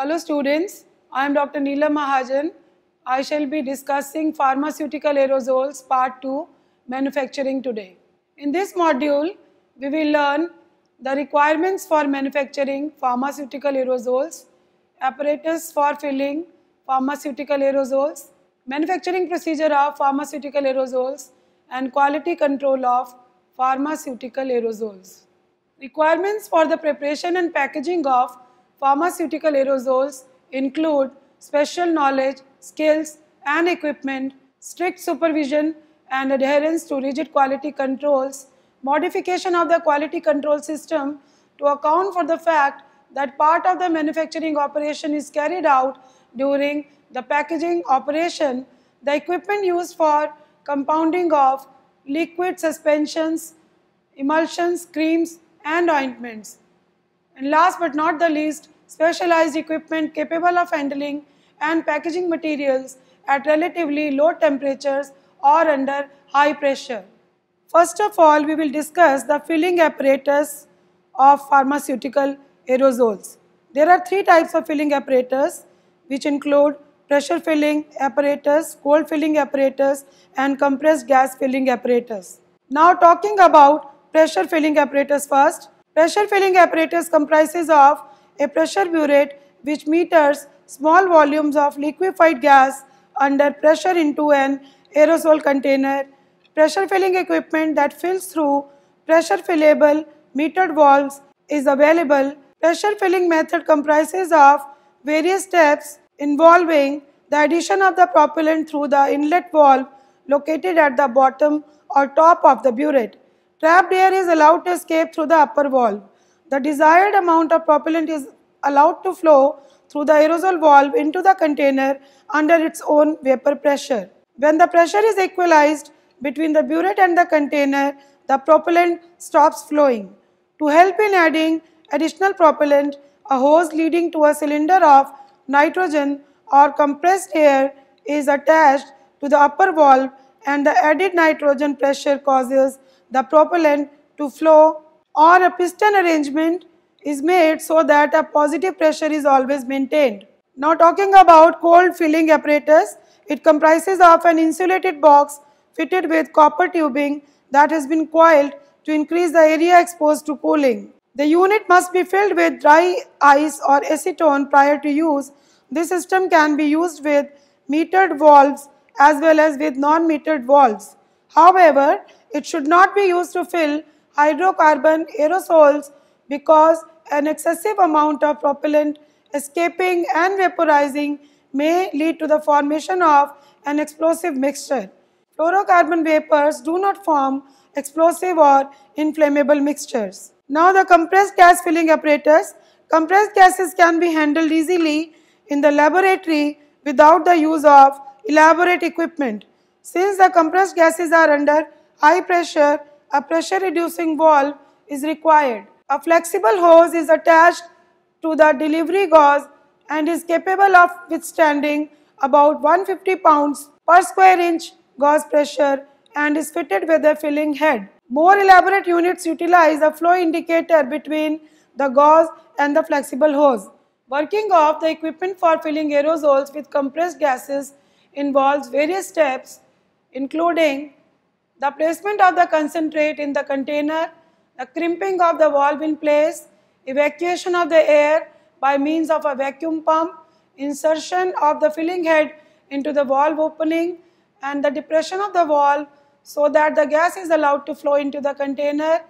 Hello students, I am Dr. Neela Mahajan. I shall be discussing pharmaceutical aerosols part 2 manufacturing today. In this module, we will learn the requirements for manufacturing pharmaceutical aerosols, apparatus for filling pharmaceutical aerosols, manufacturing procedure of pharmaceutical aerosols and quality control of pharmaceutical aerosols. Requirements for the preparation and packaging of pharmaceutical aerosols include special knowledge, skills and equipment, strict supervision and adherence to rigid quality controls, modification of the quality control system to account for the fact that part of the manufacturing operation is carried out during the packaging operation, the equipment used for compounding of liquid suspensions, emulsions, creams and ointments. And last but not the least, specialized equipment capable of handling and packaging materials at relatively low temperatures or under high pressure. First of all, we will discuss the filling apparatus of pharmaceutical aerosols. There are three types of filling apparatus which include pressure filling apparatus, cold filling apparatus and compressed gas filling apparatus. Now talking about pressure filling apparatus first. Pressure filling apparatus comprises of a pressure burette which meters small volumes of liquefied gas under pressure into an aerosol container, pressure filling equipment that fills through pressure fillable metered valves is available. Pressure filling method comprises of various steps involving the addition of the propellant through the inlet valve located at the bottom or top of the burette. Trapped air is allowed to escape through the upper valve. The desired amount of propellant is allowed to flow through the aerosol valve into the container under its own vapor pressure. When the pressure is equalized between the burette and the container, the propellant stops flowing. To help in adding additional propellant, a hose leading to a cylinder of nitrogen or compressed air is attached to the upper valve and the added nitrogen pressure causes the propellant to flow or a piston arrangement is made so that a positive pressure is always maintained. Now talking about cold filling apparatus, it comprises of an insulated box fitted with copper tubing that has been coiled to increase the area exposed to cooling. The unit must be filled with dry ice or acetone prior to use. This system can be used with metered valves as well as with non-metered valves. However, it should not be used to fill hydrocarbon aerosols because an excessive amount of propellant escaping and vaporizing may lead to the formation of an explosive mixture. Fluorocarbon vapors do not form explosive or inflammable mixtures. Now the compressed gas filling apparatus. Compressed gases can be handled easily in the laboratory without the use of elaborate equipment. Since the compressed gases are under high pressure, a pressure reducing valve is required. A flexible hose is attached to the delivery gauge and is capable of withstanding about 150 pounds per square inch gauge pressure and is fitted with a filling head. More elaborate units utilize a flow indicator between the gauge and the flexible hose. Working of the equipment for filling aerosols with compressed gases involves various steps including the placement of the concentrate in the container, the crimping of the valve in place, evacuation of the air by means of a vacuum pump, insertion of the filling head into the valve opening and the depression of the valve so that the gas is allowed to flow into the container.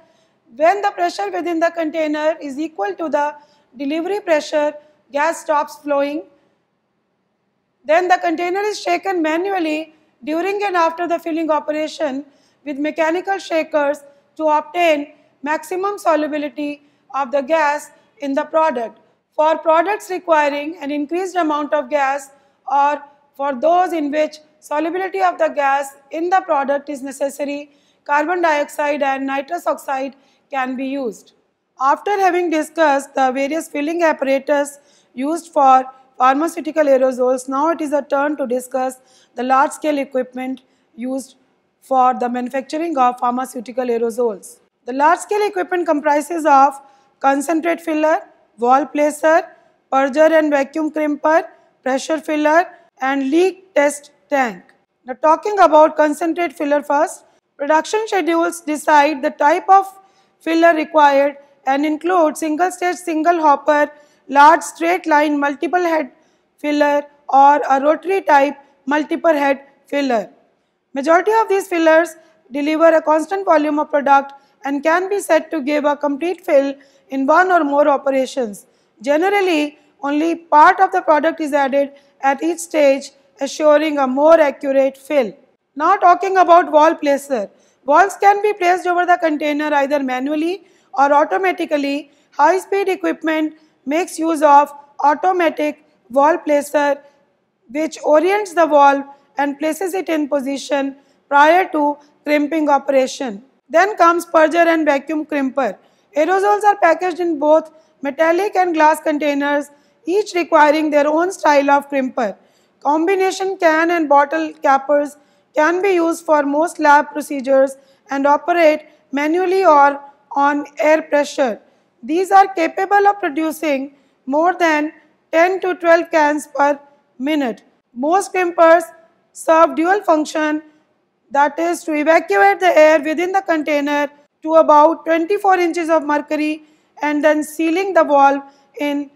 When the pressure within the container is equal to the delivery pressure, gas stops flowing. Then the container is shaken manually during and after the filling operation with mechanical shakers to obtain maximum solubility of the gas in the product. For products requiring an increased amount of gas or for those in which solubility of the gas in the product is necessary, carbon dioxide and nitrous oxide can be used. After having discussed the various filling apparatus used for pharmaceutical aerosols, now it is a turn to discuss the large scale equipment used for the manufacturing of pharmaceutical aerosols. The large scale equipment comprises of concentrate filler, valve placer, purger and vacuum crimper, pressure filler and leak test tank. Now talking about concentrate filler first, production schedules decide the type of filler required and include single stage single hopper, large straight line multiple head filler or a rotary type multiple head filler. Majority of these fillers deliver a constant volume of product and can be said to give a complete fill in one or more operations. Generally, only part of the product is added at each stage assuring a more accurate fill. Now talking about valve placer. Valves can be placed over the container either manually or automatically. High-speed equipment makes use of automatic valve placer which orients the valve and places it in position prior to crimping operation. Then comes purger and vacuum crimper. Aerosols are packaged in both metallic and glass containers, each requiring their own style of crimper. Combination can and bottle cappers can be used for most lab procedures and operate manually or on air pressure. These are capable of producing more than 10 to 12 cans per minute. Most crimpers serve dual function that is to evacuate the air within the container to about 24 inches of mercury and then sealing the valve in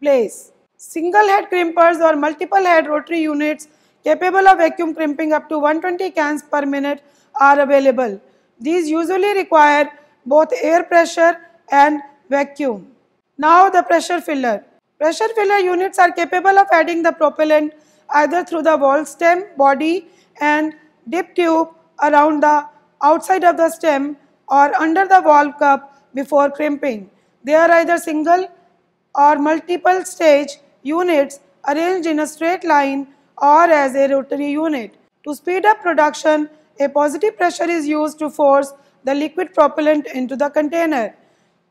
place. Single head crimpers or multiple head rotary units capable of vacuum crimping up to 120 cans per minute are available. These usually require both air pressure and vacuum. Now the pressure filler. Pressure filler units are capable of adding the propellant either through the valve stem body and dip tube around the outside of the stem or under the valve cup before crimping. They are either single or multiple stage units arranged in a straight line or as a rotary unit. To speed up production, a positive pressure is used to force the liquid propellant into the container.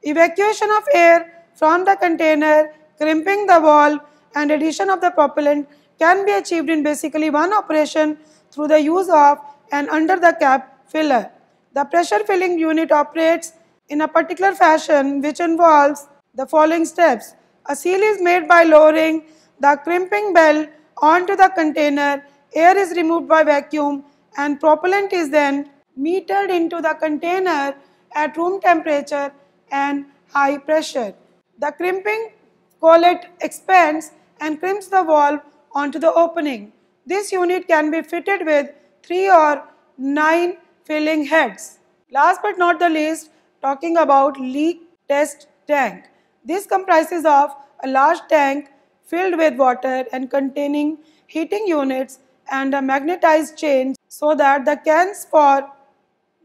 Evacuation of air from the container, crimping the valve and addition of the propellant can be achieved in basically one operation through the use of an under the cap filler. The pressure filling unit operates in a particular fashion which involves the following steps. A seal is made by lowering the crimping bell onto the container, air is removed by vacuum and propellant is then metered into the container at room temperature and high pressure. The crimping collet expands and crimps the valve onto the opening. This unit can be fitted with 3 or 9 filling heads. Last but not the least, talking about leak test tank. This comprises of a large tank filled with water and containing heating units and a magnetized chain so that the cans for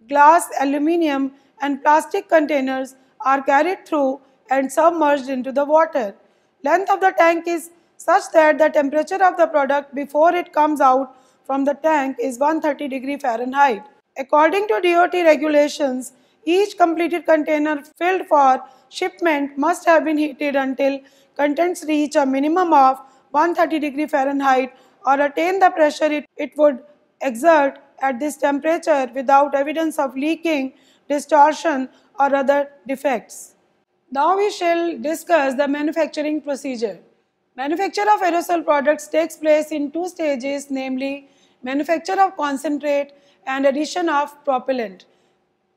glass, aluminium and plastic containers are carried through and submerged into the water. Length of the tank is such that the temperature of the product before it comes out from the tank is 130 degree Fahrenheit. According to DOT regulations, each completed container filled for shipment must have been heated until contents reach a minimum of 130 degree Fahrenheit or attain the pressure it, it would exert at this temperature without evidence of leaking, distortion or other defects. Now we shall discuss the manufacturing procedure. Manufacture of aerosol products takes place in two stages namely manufacture of concentrate and addition of propellant.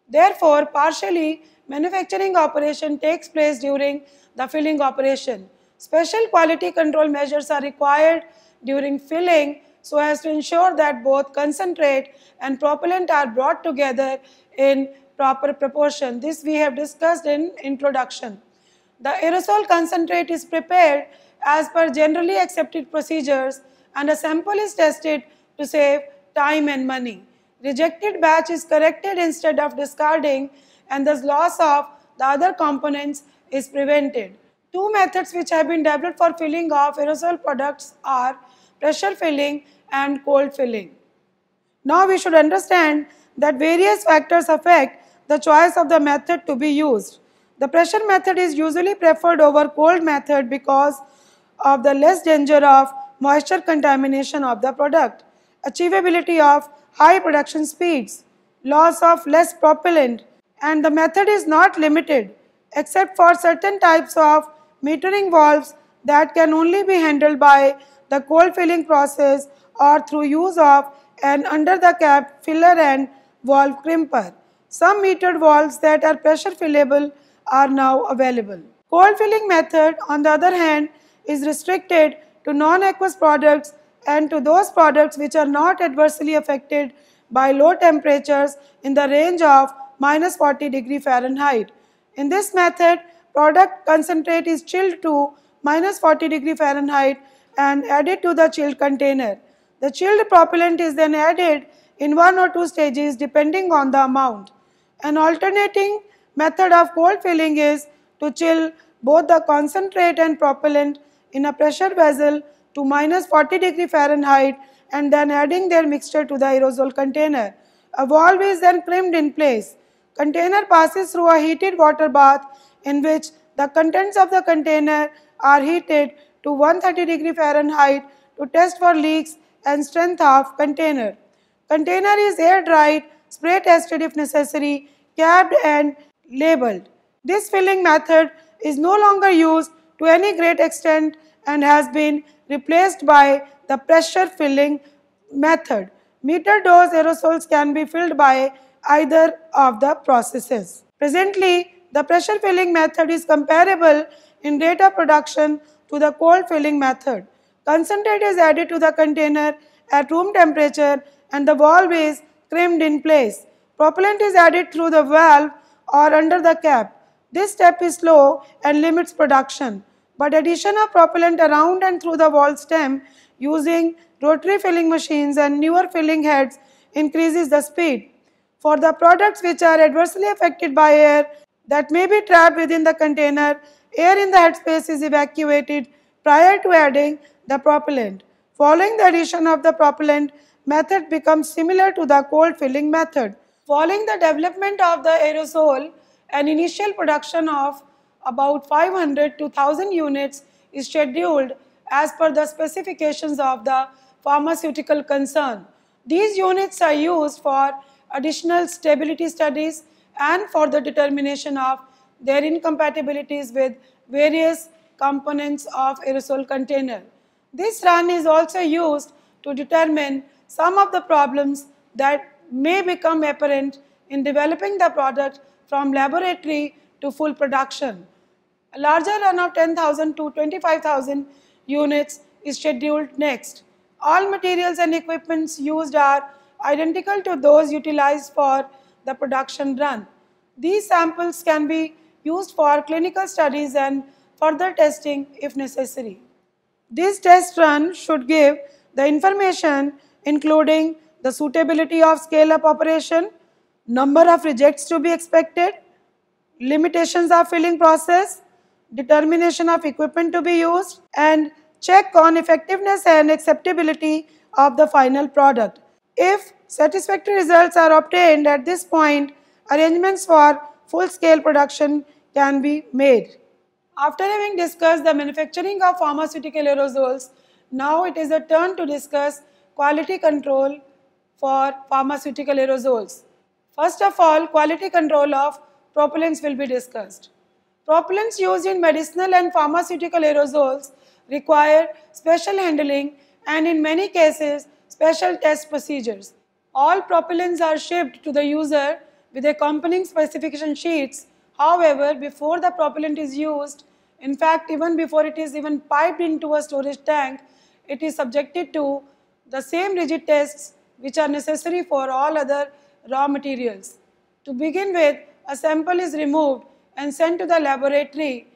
Therefore, partially manufacturing operation takes place during the filling operation. Special quality control measures are required during filling so as to ensure that both concentrate and propellant are brought together in proper proportion. This we have discussed in introduction. The aerosol concentrate is prepared as per generally accepted procedures and a sample is tested to save time and money. Rejected batch is corrected instead of discarding and thus loss of the other components is prevented. Two methods which have been developed for filling of aerosol products are pressure filling and cold filling. Now we should understand that various factors affect the choice of the method to be used. The pressure method is usually preferred over cold method because of the less danger of moisture contamination of the product, achievability of high production speeds, loss of less propellant and the method is not limited except for certain types of metering valves that can only be handled by the cold filling process or through use of an under the cap filler and valve crimper. Some metered valves that are pressure fillable are now available. Cold filling method on the other hand is restricted to non-aqueous products and to those products which are not adversely affected by low temperatures in the range of minus 40 degree Fahrenheit. In this method, product concentrate is chilled to minus 40 degree Fahrenheit and added to the chilled container. The chilled propellant is then added in one or two stages depending on the amount. An alternating method of cold filling is to chill both the concentrate and propellant in a pressure vessel to minus 40 degree Fahrenheit and then adding their mixture to the aerosol container. A valve is then crimped in place. Container passes through a heated water bath in which the contents of the container are heated to 130 degree Fahrenheit to test for leaks and strength of container. Container is air dried, spray tested if necessary, capped and labeled. This filling method is no longer used to any great extent and has been replaced by the pressure filling method. Meter dose aerosols can be filled by either of the processes. Presently, the pressure filling method is comparable in rate of production to the cold filling method. Concentrate is added to the container at room temperature and the valve is crimped in place. Propellant is added through the valve or under the cap. This step is slow and limits production, but addition of propellant around and through the valve stem using rotary filling machines and newer filling heads increases the speed. For the products which are adversely affected by air that may be trapped within the container, air in the headspace is evacuated prior to adding the propellant. Following the addition of the propellant, method becomes similar to the cold filling method. Following the development of the aerosol, an initial production of about 500 to 1000 units is scheduled as per the specifications of the pharmaceutical concern. These units are used for additional stability studies and for the determination of their incompatibilities with various components of aerosol container. This run is also used to determine some of the problems that may become apparent in developing the product from laboratory to full production. A larger run of 10,000 to 25,000 units is scheduled next. All materials and equipments used are identical to those utilized for the production run. These samples can be used for clinical studies and further testing if necessary. This test run should give the information including the suitability of scale-up operation, number of rejects to be expected, limitations of filling process, determination of equipment to be used and check on effectiveness and acceptability of the final product. If satisfactory results are obtained at this point, arrangements for full-scale production can be made. After having discussed the manufacturing of pharmaceutical aerosols, now it is a turn to discuss quality control for pharmaceutical aerosols. First of all, quality control of propellants will be discussed. Propellants used in medicinal and pharmaceutical aerosols require special handling and in many cases special test procedures. All propellants are shipped to the user with accompanying specification sheets. However, before the propellant is used, in fact even before it is even piped into a storage tank, it is subjected to the same rigid tests which are necessary for all other raw materials. To begin with, a sample is removed and sent to the laboratory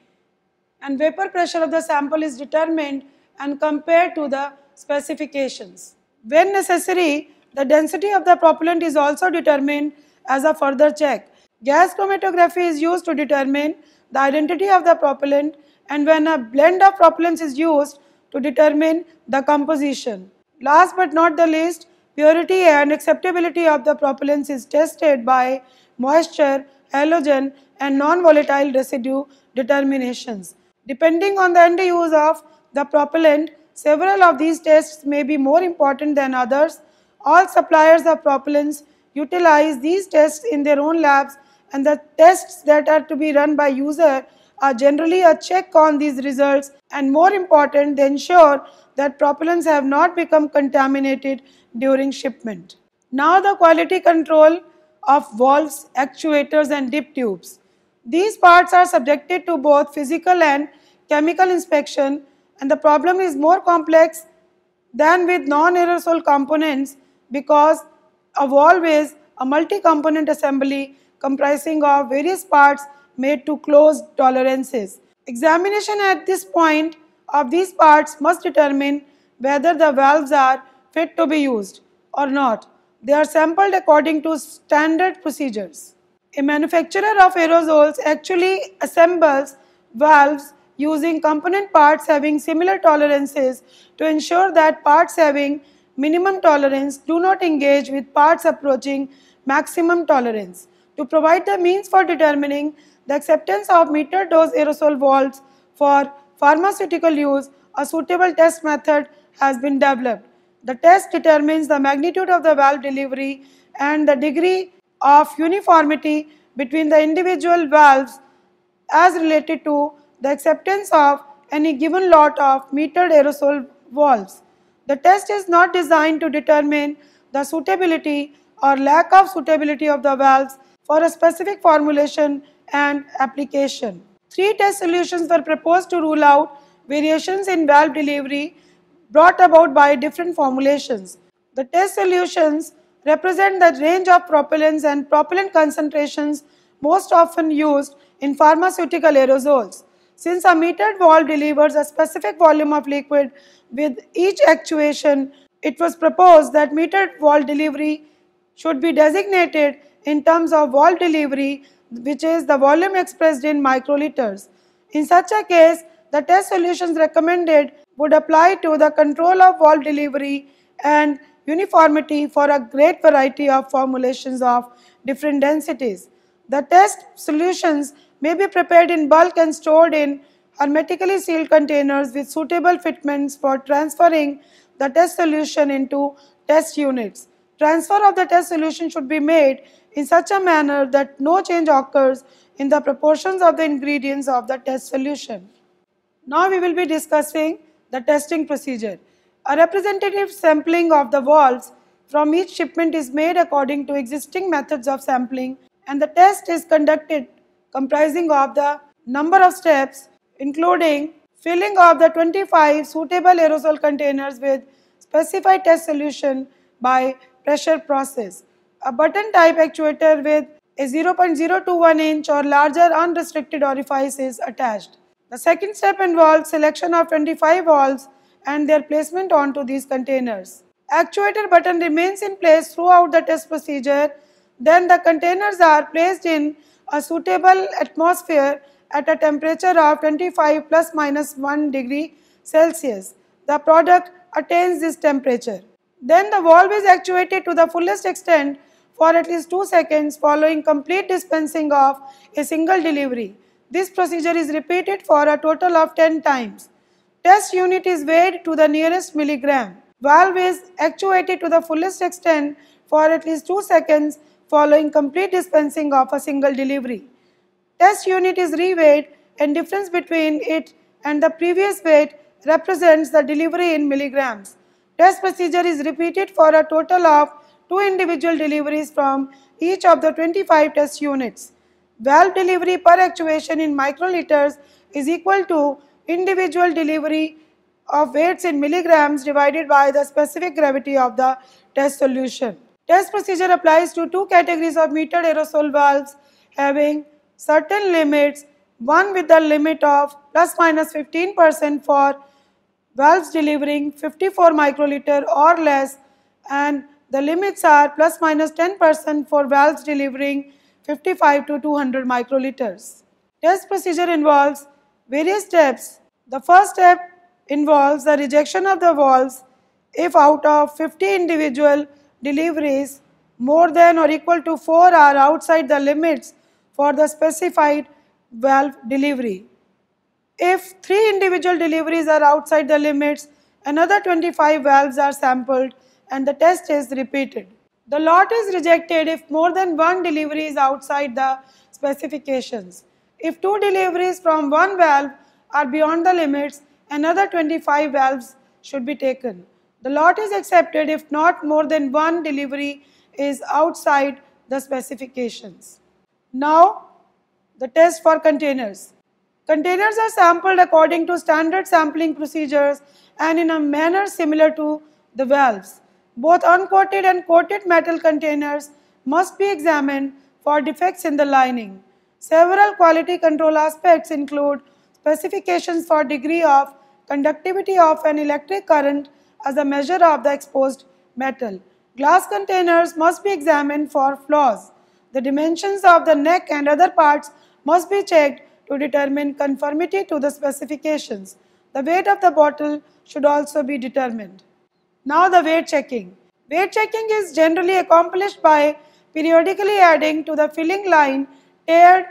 and vapor pressure of the sample is determined and compared to the specifications. When necessary, the density of the propellant is also determined as a further check. Gas chromatography is used to determine the identity of the propellant and when a blend of propellants is used to determine the composition. Last but not the least, purity and acceptability of the propellants is tested by moisture, halogen and non-volatile residue determinations. Depending on the end use of the propellant, several of these tests may be more important than others. All suppliers of propellants utilize these tests in their own labs and the tests that are to be run by user are generally a check on these results and more important they ensure that propellants have not become contaminated during shipment. Now the quality control of valves, actuators and dip tubes. These parts are subjected to both physical and chemical inspection and the problem is more complex than with non-aerosol components because a valve is a multi-component assembly comprising of various parts made to close tolerances. Examination at this point of these parts must determine whether the valves are fit to be used or not. They are sampled according to standard procedures. A manufacturer of aerosols actually assembles valves using component parts having similar tolerances to ensure that parts having minimum tolerance do not engage with parts approaching maximum tolerance. To provide the means for determining the acceptance of metered dose aerosol valves for pharmaceutical use, a suitable test method has been developed. The test determines the magnitude of the valve delivery and the degree of uniformity between the individual valves as related to the acceptance of any given lot of metered aerosol valves. The test is not designed to determine the suitability or lack of suitability of the valves for a specific formulation and application. Three test solutions were proposed to rule out variations in valve delivery brought about by different formulations. The test solutions represent the range of propellants and propellant concentrations most often used in pharmaceutical aerosols. Since a metered valve delivers a specific volume of liquid with each actuation, it was proposed that metered valve delivery should be designated in terms of valve delivery which is the volume expressed in microliters. In such a case, the test solutions recommended would apply to the control of valve delivery and uniformity for a great variety of formulations of different densities. The test solutions may be prepared in bulk and stored in hermetically sealed containers with suitable fitments for transferring the test solution into test units. Transfer of the test solution should be made in such a manner that no change occurs in the proportions of the ingredients of the test solution. Now we will be discussing the testing procedure. A representative sampling of the valves from each shipment is made according to existing methods of sampling and the test is conducted comprising of the number of steps including filling of the 25 suitable aerosol containers with specified test solution by pressure process a button type actuator with a 0.021 inch or larger unrestricted orifice is attached. The second step involves selection of 25 valves and their placement onto these containers. Actuator button remains in place throughout the test procedure. Then the containers are placed in a suitable atmosphere at a temperature of 25 plus minus 1 degree Celsius. The product attains this temperature. Then the valve is actuated to the fullest extent for at least 2 seconds following complete dispensing of a single delivery. This procedure is repeated for a total of 10 times. Test unit is weighed to the nearest milligram. Valve is actuated to the fullest extent for at least 2 seconds following complete dispensing of a single delivery. Test unit is reweighed and difference between it and the previous weight represents the delivery in milligrams. Test procedure is repeated for a total of two individual deliveries from each of the 25 test units. Valve delivery per actuation in microliters is equal to individual delivery of weights in milligrams divided by the specific gravity of the test solution. Test procedure applies to two categories of metered aerosol valves having certain limits, one with the limit of plus minus 15% for valves delivering 54 microliter or less and the limits are plus minus 10% for valves delivering 55 to 200 microliters. Test procedure involves various steps. The first step involves the rejection of the valves if out of 50 individual deliveries more than or equal to 4 are outside the limits for the specified valve delivery. If 3 individual deliveries are outside the limits, another 25 valves are sampled and the test is repeated. The lot is rejected if more than one delivery is outside the specifications. If two deliveries from one valve are beyond the limits, another 25 valves should be taken. The lot is accepted if not more than one delivery is outside the specifications. Now, the test for containers. Containers are sampled according to standard sampling procedures and in a manner similar to the valves. Both uncoated and coated metal containers must be examined for defects in the lining. Several quality control aspects include specifications for degree of conductivity of an electric current as a measure of the exposed metal. Glass containers must be examined for flaws. The dimensions of the neck and other parts must be checked to determine conformity to the specifications. The weight of the bottle should also be determined. Now the weight checking. Weight checking is generally accomplished by periodically adding to the filling line aired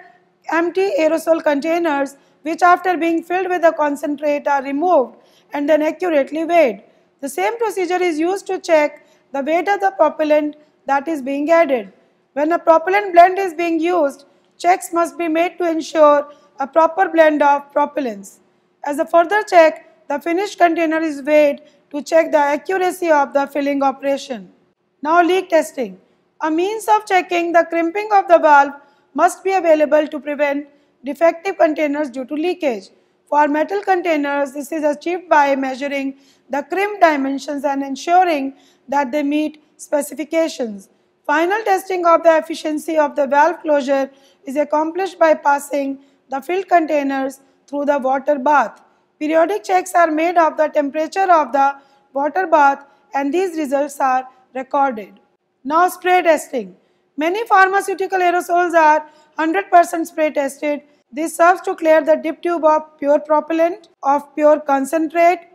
empty aerosol containers which after being filled with the concentrate are removed and then accurately weighed. The same procedure is used to check the weight of the propellant that is being added. When a propellant blend is being used, checks must be made to ensure a proper blend of propellants. As a further check, the finished container is weighed to check the accuracy of the filling operation. Now leak testing. A means of checking the crimping of the valve must be available to prevent defective containers due to leakage. For metal containers, this is achieved by measuring the crimp dimensions and ensuring that they meet specifications. Final testing of the efficiency of the valve closure is accomplished by passing the filled containers through the water bath. Periodic checks are made of the temperature of the water bath and these results are recorded. Now spray testing. Many pharmaceutical aerosols are 100% spray tested. This serves to clear the dip tube of pure propellant, of pure concentrate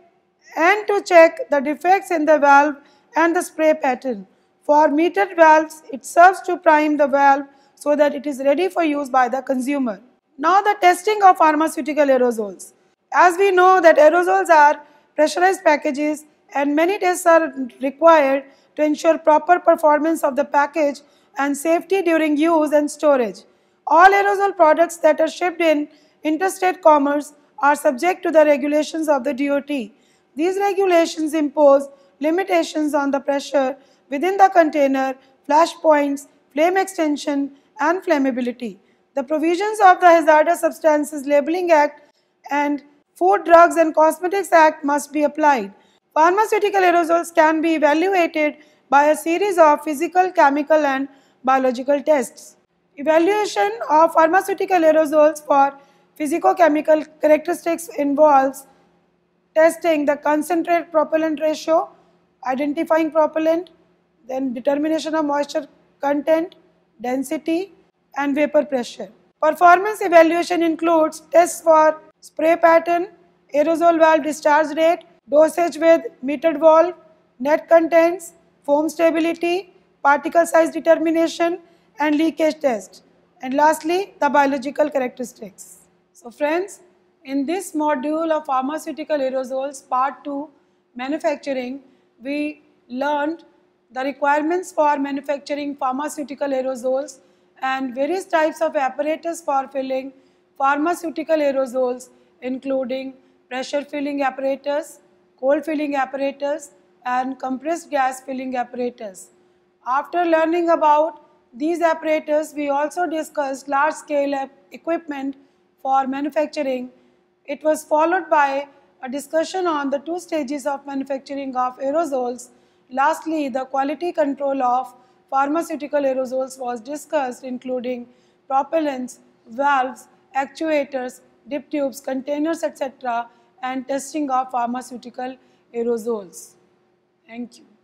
and to check the defects in the valve and the spray pattern. For metered valves, it serves to prime the valve so that it is ready for use by the consumer. Now the testing of pharmaceutical aerosols. As we know that aerosols are pressurized packages and many tests are required to ensure proper performance of the package and safety during use and storage. All aerosol products that are shipped in interstate commerce are subject to the regulations of the DOT. These regulations impose limitations on the pressure within the container, flash points, flame extension and flammability. The provisions of the Hazardous Substances Labeling Act and Food, Drugs and Cosmetics Act must be applied. Pharmaceutical aerosols can be evaluated by a series of physical, chemical and biological tests. Evaluation of pharmaceutical aerosols for physicochemical characteristics involves testing the concentrate propellant ratio, identifying propellant, then determination of moisture content, density and vapor pressure. Performance evaluation includes tests for spray pattern, aerosol valve discharge rate, dosage with metered valve, net contents, foam stability, particle size determination and leakage test. And lastly, the biological characteristics. So friends, in this module of pharmaceutical aerosols part 2 manufacturing, we learned the requirements for manufacturing pharmaceutical aerosols and various types of apparatus for filling pharmaceutical aerosols including pressure filling apparatus, cold filling apparatus and compressed gas filling apparatus. After learning about these apparatus, we also discussed large scale equipment for manufacturing. It was followed by a discussion on the two stages of manufacturing of aerosols. Lastly, the quality control of pharmaceutical aerosols was discussed including propellants, valves, actuators, dip tubes, containers etc. and testing of pharmaceutical aerosols. Thank you.